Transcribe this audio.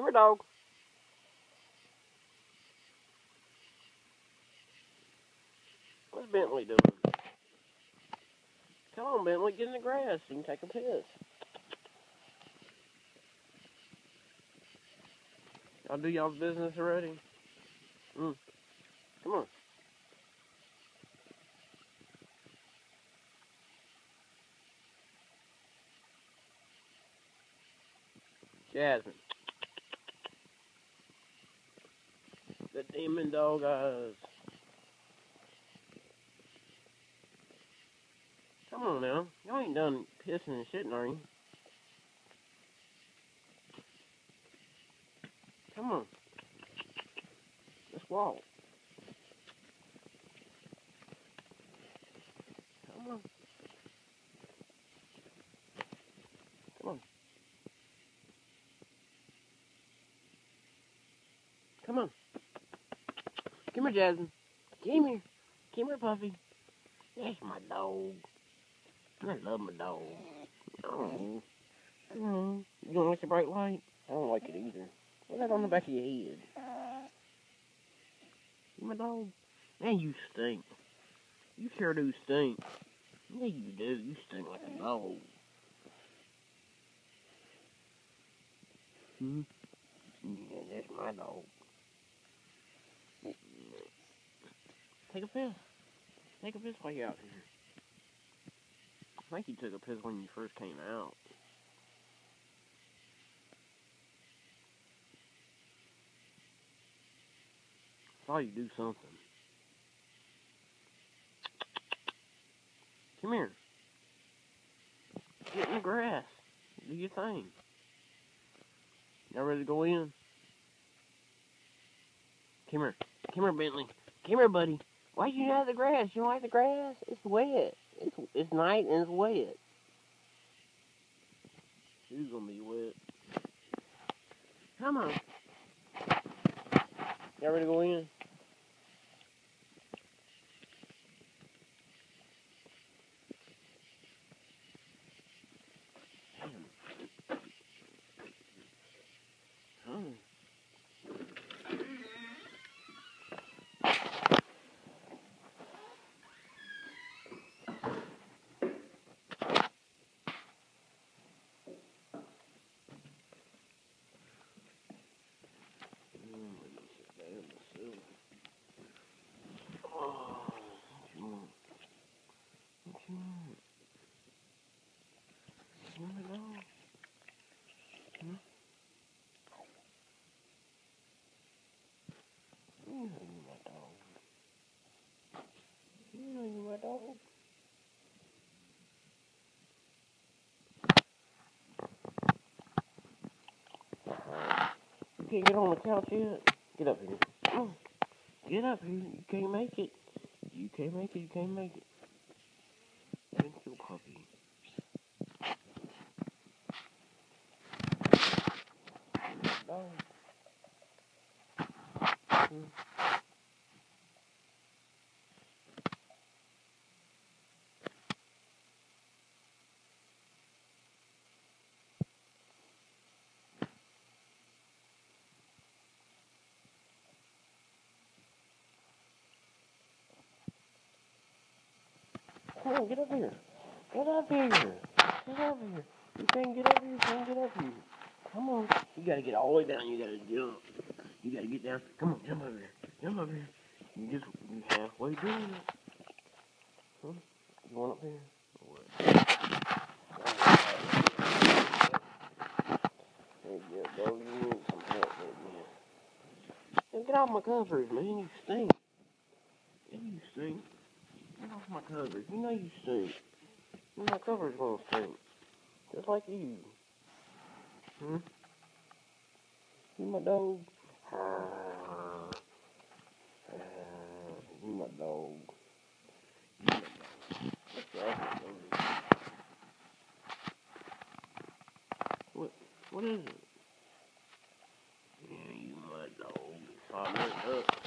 Come here, dog. What's Bentley doing? Come on, Bentley, get in the grass. You can take a piss. I'll do y'all's business already? Mm. Come on. Jasmine. The demon dog eyes. Come on now. Y'all ain't done pissing and shitting, are you? Come on. Let's walk. Come on. Come on. Come on. Come here, Jasmine. Come here. Come here, Puffy. That's my dog. I love my dog. Oh. Oh. You don't like the bright light? I don't like it either. What's that on the back of your head? You my dog? Man, you stink. You sure do stink. Yeah, you do. You stink like a dog. Hmm? Yeah, that's my dog. Take a piss. Take a piss while you're out here. I think you took a piss when you first came out. I saw you do something. Come here. Get in the grass. Do your thing. Y'all ready to go in? Come here. Come here, Bentley. Come here, buddy. Why you not the grass? You don't like the grass? It's wet. It's it's night and it's wet. Shoes gonna be wet. Come on. Y'all ready to go in? Oh. Mm, let me sit down in the sill. Oh, what you want? You my dog. You my dog. You can't get on the couch yet? Get up here. Get up here. You can't make it. You can't make it. You can't make it. Hmm. Come on, get up here. Get up here. Get up here. You can't get up here. You can't get up here. Come on. You gotta get all the way down. You gotta jump. You gotta get down. Come on, jump over here. Jump over here. You just you halfway doing it. Huh? You want up here? What? There you go, dog. You need some help man. Now get off my covers, man. You stink. Yeah, you stink. Get off my covers. You know you stink. My cover's gonna shrink. Just like you. Hmm? You my dog? Ah. Ah, you my dog. My dog. What, what is it? Yeah, you my dog. Up.